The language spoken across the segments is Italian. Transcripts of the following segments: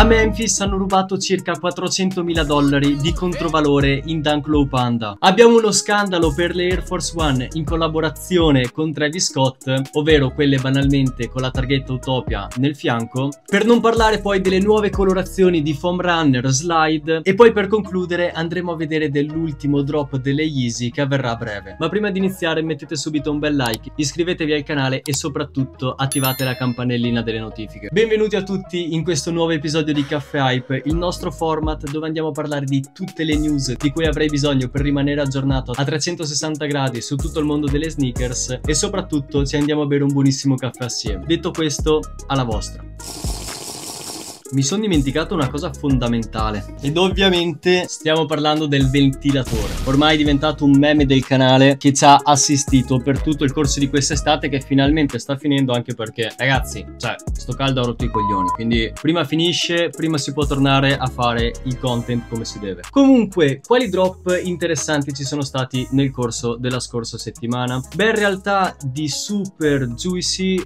A Memphis hanno rubato circa 400.000 dollari di controvalore in Dunk Low Panda. Abbiamo uno scandalo per le Air Force One in collaborazione con Travis Scott, ovvero quelle banalmente con la targhetta Utopia nel fianco. Per non parlare poi delle nuove colorazioni di Foam Runner, Slide e poi per concludere andremo a vedere dell'ultimo drop delle Yeezy che avverrà a breve. Ma prima di iniziare mettete subito un bel like, iscrivetevi al canale e soprattutto attivate la campanellina delle notifiche. Benvenuti a tutti in questo nuovo episodio episodio di Caffè Hype, il nostro format dove andiamo a parlare di tutte le news di cui avrei bisogno per rimanere aggiornato a 360 gradi su tutto il mondo delle sneakers e soprattutto ci andiamo a bere un buonissimo caffè assieme. Detto questo, alla vostra. Mi sono dimenticato una cosa fondamentale ed ovviamente stiamo parlando del ventilatore. Ormai è diventato un meme del canale che ci ha assistito per tutto il corso di quest'estate che finalmente sta finendo anche perché ragazzi, cioè, sto caldo ha rotto i coglioni, quindi prima finisce, prima si può tornare a fare il content come si deve. Comunque, quali drop interessanti ci sono stati nel corso della scorsa settimana? Beh, in realtà di super juicy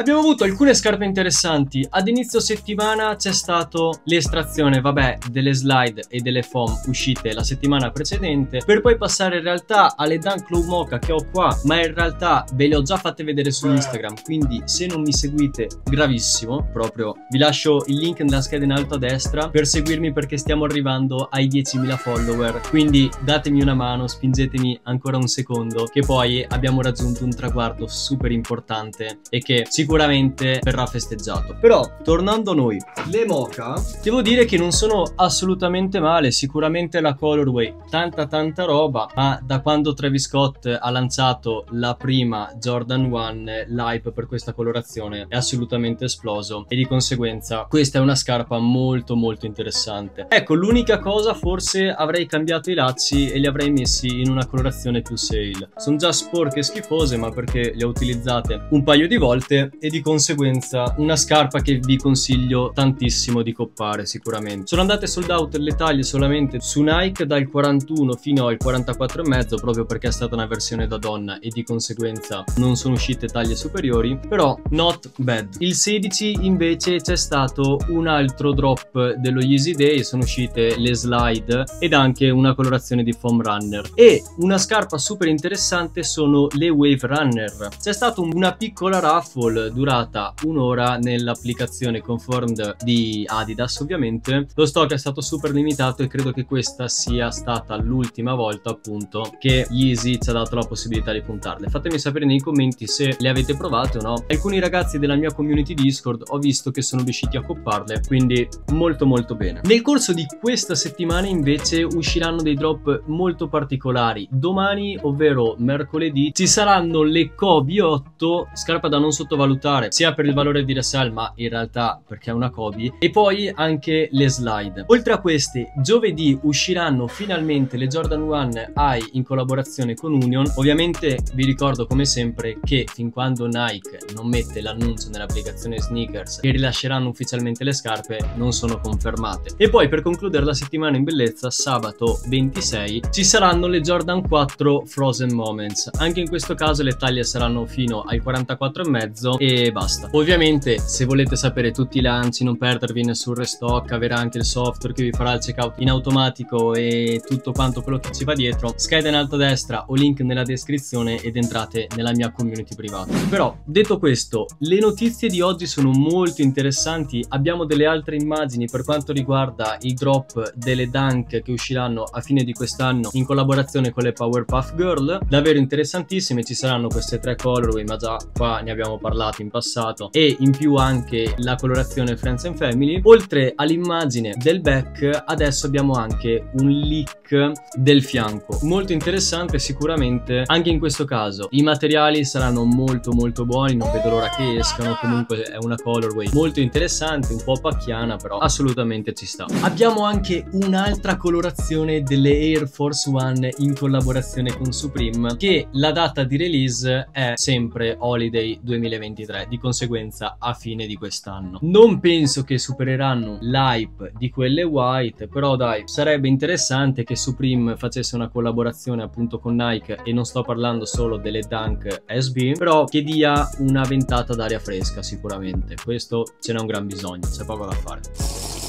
Abbiamo avuto alcune scarpe interessanti. Ad inizio settimana c'è stato l'estrazione, vabbè, delle slide e delle foam uscite la settimana precedente, per poi passare in realtà alle Dunk Low Mocha che ho qua, ma in realtà ve le ho già fatte vedere su Instagram, quindi se non mi seguite, gravissimo, proprio. Vi lascio il link nella scheda in alto a destra per seguirmi perché stiamo arrivando ai 10.000 follower, quindi datemi una mano, spingetemi ancora un secondo, che poi abbiamo raggiunto un traguardo super importante e che sicuramente sicuramente verrà festeggiato. Però, tornando a noi, le mocha, devo dire che non sono assolutamente male, sicuramente la colorway, tanta tanta roba, ma da quando Travis Scott ha lanciato la prima Jordan 1, l'hype per questa colorazione è assolutamente esploso e di conseguenza questa è una scarpa molto molto interessante. Ecco, l'unica cosa forse avrei cambiato i lacci e li avrei messi in una colorazione più sale. Sono già sporche e schifose, ma perché le ho utilizzate un paio di volte e di conseguenza una scarpa che vi consiglio tantissimo di coppare sicuramente. Sono andate sold out le taglie solamente su Nike dal 41 fino al 44,5 proprio perché è stata una versione da donna e di conseguenza non sono uscite taglie superiori, però not bad. Il 16 invece c'è stato un altro drop dello Yeezy Day, sono uscite le slide ed anche una colorazione di foam runner e una scarpa super interessante sono le wave runner. C'è stata una piccola raffle durata un'ora nell'applicazione Conformed di Adidas ovviamente. Lo stock è stato super limitato e credo che questa sia stata l'ultima volta appunto che Yeezy ci ha dato la possibilità di puntarle. Fatemi sapere nei commenti se le avete provate o no. Alcuni ragazzi della mia community Discord ho visto che sono riusciti a copparle, quindi molto molto bene. Nel corso di questa settimana invece usciranno dei drop molto particolari. Domani, ovvero mercoledì, ci saranno le Kobe 8, scarpa da non sottovalutare valutare sia per il valore di resell ma in realtà perché è una Kobe e poi anche le slide. Oltre a queste giovedì usciranno finalmente le Jordan 1 High in collaborazione con Union. Ovviamente vi ricordo come sempre che fin quando Nike non mette l'annuncio nell'applicazione sneakers che rilasceranno ufficialmente le scarpe non sono confermate. E poi per concludere la settimana in bellezza sabato 26 ci saranno le Jordan 4 Frozen Moments. Anche in questo caso le taglie saranno fino ai 44,5 e basta. Ovviamente se volete sapere tutti i lanci, non perdervi nessun restock, avere anche il software che vi farà il checkout in automatico e tutto quanto quello che ci va dietro, scheda in alto a destra o link nella descrizione ed entrate nella mia community privata. Però detto questo, le notizie di oggi sono molto interessanti, abbiamo delle altre immagini per quanto riguarda il drop delle Dunk che usciranno a fine di quest'anno in collaborazione con le Powerpuff Girl, davvero interessantissime, ci saranno queste tre colorway ma già qua ne abbiamo parlato in passato e in più anche la colorazione Friends and Family. Oltre all'immagine del back adesso abbiamo anche un leak del fianco. Molto interessante sicuramente anche in questo caso. I materiali saranno molto molto buoni non vedo l'ora che escano comunque è una colorway molto interessante un po' pacchiana però assolutamente ci sta. Abbiamo anche un'altra colorazione delle Air Force One in collaborazione con Supreme che la data di release è sempre Holiday 2023 2023, di conseguenza a fine di quest'anno. Non penso che supereranno l'hype di quelle white, però dai, sarebbe interessante che Supreme facesse una collaborazione appunto con Nike e non sto parlando solo delle Dunk SB, però che dia una ventata d'aria fresca sicuramente. Questo ce n'è un gran bisogno, c'è poco da fare.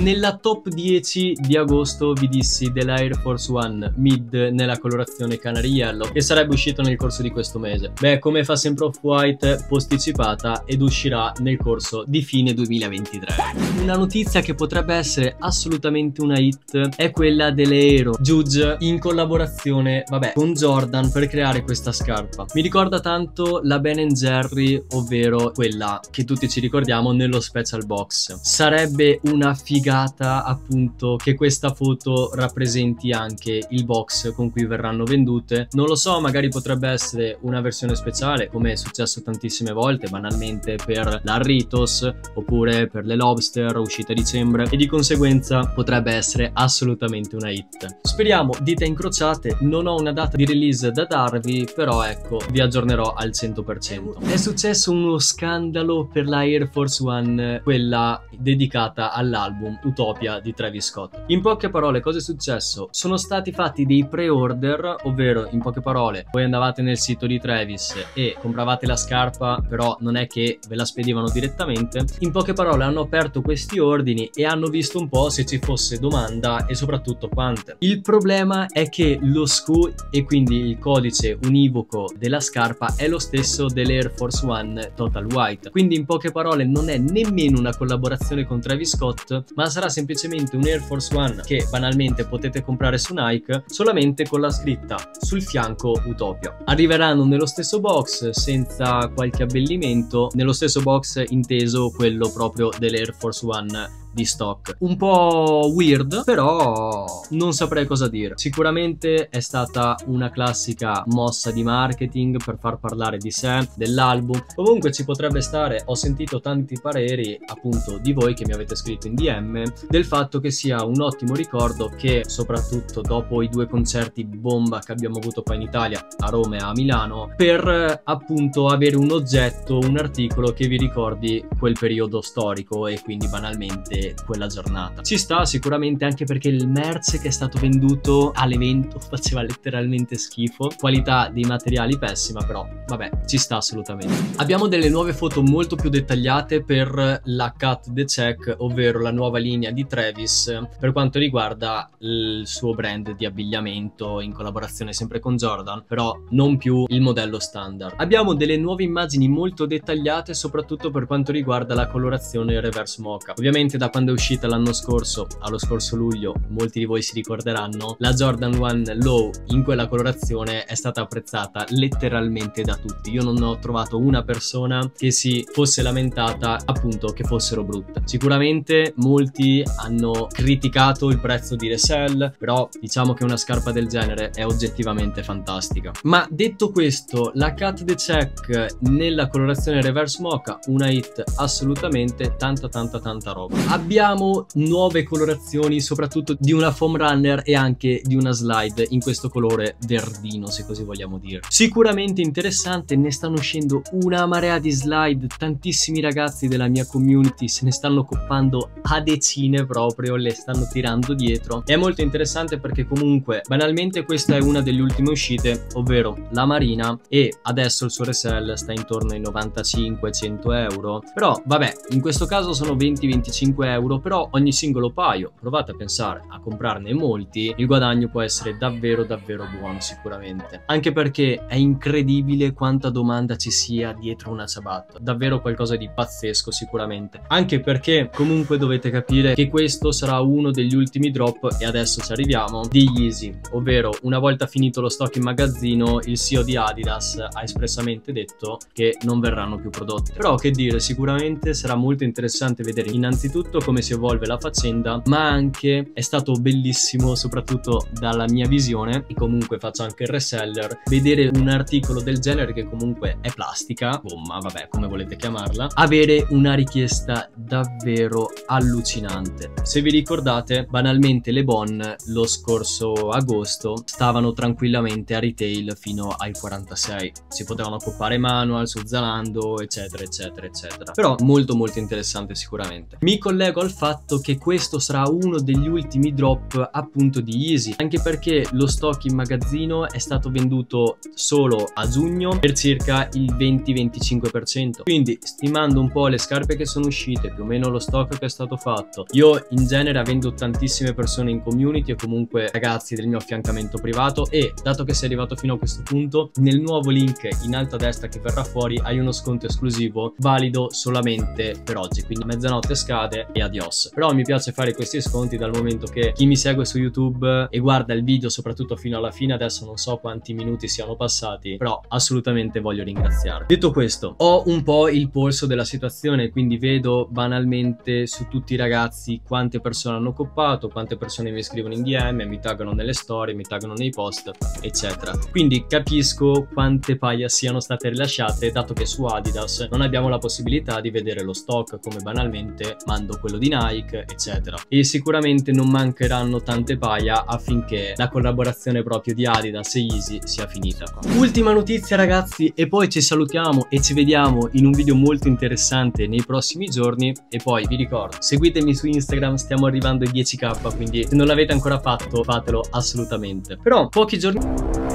Nella top 10 di agosto vi dissi della Air Force One Mid nella colorazione Canary Yellow che sarebbe uscito nel corso di questo mese. Beh, come fa sempre Off-White, posticipata ed uscirà nel corso di fine 2023. Una notizia che potrebbe essere assolutamente una hit è quella delle Aero Judge in collaborazione, vabbè, con Jordan per creare questa scarpa. Mi ricorda tanto la Ben Jerry, ovvero quella che tutti ci ricordiamo nello special box. Sarebbe una figata appunto che questa foto rappresenti anche il box con cui verranno vendute. Non lo so, magari potrebbe essere una versione speciale come è successo tantissime volte, banalmente per l'Arritos oppure per le Lobster uscite a dicembre e di conseguenza potrebbe essere assolutamente una hit. Speriamo, dita incrociate, non ho una data di release da darvi, però ecco, vi aggiornerò al 100%. È successo uno scandalo per la Air Force One, quella dedicata all'album album Utopia di Travis Scott. In poche parole, cosa è successo? Sono stati fatti dei pre-order, ovvero in poche parole, voi andavate nel sito di Travis e compravate la scarpa, però non è che ve la spedivano direttamente. In poche parole, hanno aperto questi ordini e hanno visto un po' se ci fosse domanda e soprattutto quante. Il problema è che lo SKU e quindi il codice univoco della scarpa è lo stesso dell'Air Force One Total White. Quindi in poche parole non è nemmeno una collaborazione con Travis Scott, ma sarà semplicemente un Air Force One che banalmente potete comprare su Nike solamente con la scritta sul fianco Utopia. Arriveranno nello stesso box senza qualche abbellimento, nello stesso box inteso quello proprio dell'Air Force One di stock. Un po' weird, però non saprei cosa dire. Sicuramente è stata una classica mossa di marketing per far parlare di sé, dell'album. Comunque ci potrebbe stare, ho sentito tanti pareri appunto di voi che mi avete scritto in DM del fatto che sia un ottimo ricordo che soprattutto dopo i due concerti bomba che abbiamo avuto qua in Italia, a Roma e a Milano, per appunto avere un oggetto, un articolo che vi ricordi quel periodo storico e quindi banalmente quella giornata. Ci sta sicuramente anche perché il merce che è stato venduto all'evento faceva letteralmente schifo, qualità dei materiali pessima, però vabbè, ci sta assolutamente. Abbiamo delle nuove foto molto più dettagliate per la Cut the Check, ovvero la nuova linea di Travis per quanto riguarda il suo brand di abbigliamento in collaborazione sempre con Jordan, però non più il modello standard. Abbiamo delle nuove immagini molto dettagliate soprattutto per quanto riguarda la colorazione reverse mocha. Ovviamente da quando è uscita l'anno scorso, allo scorso luglio, molti di voi si ricorderanno, la Jordan 1 Low in quella colorazione è stata apprezzata letteralmente da tutti. Io non ho trovato una persona che si fosse lamentata appunto che fossero brutte. Sicuramente molti hanno criticato il prezzo di resell, però diciamo che una scarpa del genere è oggettivamente fantastica. Ma detto questo, la Cut the Check nella colorazione reverse mocha, una hit assolutamente tanta tanta tanta roba. Abbiamo nuove colorazioni, soprattutto di una foam runner e anche di una slide in questo colore verdino, se così vogliamo dire. Sicuramente interessante, ne stanno uscendo una marea di slide, tantissimi ragazzi della mia community se ne stanno coppando a decine proprio, le stanno tirando dietro. È molto interessante perché comunque banalmente questa è una delle ultime uscite, ovvero la Marina e adesso il suo resell sta intorno ai 95-100 euro. Però vabbè, in questo caso sono 20-25 euro euro, però ogni singolo paio, provate a pensare a comprarne molti, il guadagno può essere davvero davvero buono sicuramente. Anche perché è incredibile quanta domanda ci sia dietro una ciabatta, davvero qualcosa di pazzesco sicuramente. Anche perché comunque dovete capire che questo sarà uno degli ultimi drop e adesso ci arriviamo di Yeezy, ovvero una volta finito lo stock in magazzino il CEO di Adidas ha espressamente detto che non verranno più prodotti. Però che dire, sicuramente sarà molto interessante vedere innanzitutto soprattutto come si evolve la faccenda, ma anche è stato bellissimo, soprattutto dalla mia visione, e comunque faccio anche il reseller, vedere un articolo del genere che comunque è plastica, gomma, vabbè, come volete chiamarla, avere una richiesta davvero allucinante. Se vi ricordate, banalmente le Bon lo scorso agosto stavano tranquillamente a retail fino ai 46. Si potevano accoppare manual su Zalando, eccetera, eccetera, eccetera. Però molto molto interessante sicuramente. Mi collego al fatto che questo sarà uno degli ultimi drop appunto di Yeezy, anche perché lo stock in magazzino è stato venduto solo a giugno per circa il 20-25%. Quindi stimando un po' le scarpe che sono uscite, più o meno lo stock che è stato fatto, io in genere avendo tantissime persone in community e comunque ragazzi del mio affiancamento privato e dato che sei arrivato fino a questo punto, nel nuovo link in alto a destra che verrà fuori hai uno sconto esclusivo valido solamente per oggi, quindi mezzanotte scade e adios. Però mi piace fare questi sconti dal momento che chi mi segue su YouTube e guarda il video soprattutto fino alla fine, adesso non so quanti minuti siano passati, però assolutamente voglio ringraziare. Detto questo, ho un po' il polso della situazione, quindi vedo banalmente su tutti i ragazzi quante persone hanno coppato, quante persone mi scrivono in DM, mi taggano nelle storie, mi taggano nei post, eccetera. Quindi capisco quante paia siano state rilasciate, dato che su Adidas non abbiamo la possibilità di vedere lo stock come banalmente mando quello di Nike, eccetera. E sicuramente non mancheranno tante paia affinché la collaborazione proprio di Adidas e Easy sia finita. Ultima notizia ragazzi e poi ci salutiamo e ci vediamo in un video molto interessante nei prossimi giorni e poi vi ricordo seguitemi su Instagram stiamo arrivando ai 10k quindi se non l'avete ancora fatto fatelo assolutamente però pochi giorni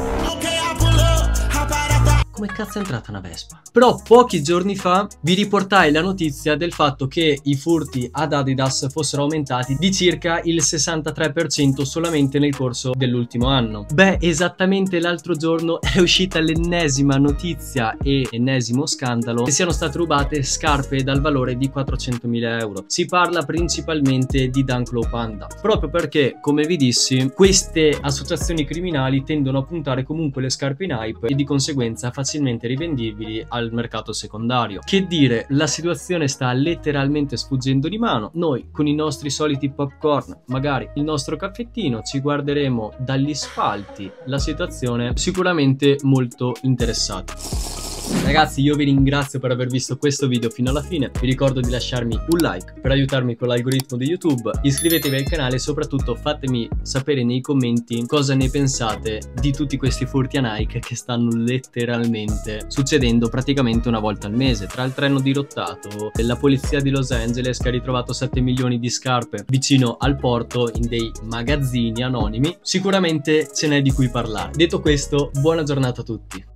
come cazzo è entrata una Vespa? Però pochi giorni fa vi riportai la notizia del fatto che i furti ad Adidas fossero aumentati di circa il 63% solamente nel corso dell'ultimo anno. Beh, esattamente l'altro giorno è uscita l'ennesima notizia e ennesimo scandalo che siano state rubate scarpe dal valore di 400.000 euro. Si parla principalmente di Dunklow Panda, proprio perché, come vi dissi, queste associazioni criminali tendono a puntare comunque le scarpe in hype e di conseguenza facendo facilmente rivendibili al mercato secondario. Che dire, la situazione sta letteralmente sfuggendo di mano. Noi con i nostri soliti popcorn, magari il nostro caffettino, ci guarderemo dagli spalti la situazione sicuramente molto interessati. Ragazzi io vi ringrazio per aver visto questo video fino alla fine, vi ricordo di lasciarmi un like per aiutarmi con l'algoritmo di YouTube, iscrivetevi al canale e soprattutto fatemi sapere nei commenti cosa ne pensate di tutti questi furti a Nike che stanno letteralmente succedendo praticamente una volta al mese, tra il treno dirottato, della polizia di Los Angeles che ha ritrovato 7 milioni di scarpe vicino al porto in dei magazzini anonimi, sicuramente ce n'è di cui parlare. Detto questo, buona giornata a tutti.